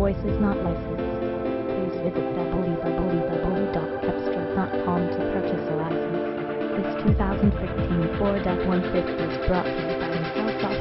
voice is not licensed. Please visit www.cepstral.com to purchase a license. This 2015 Ford F-150 is brought to you by House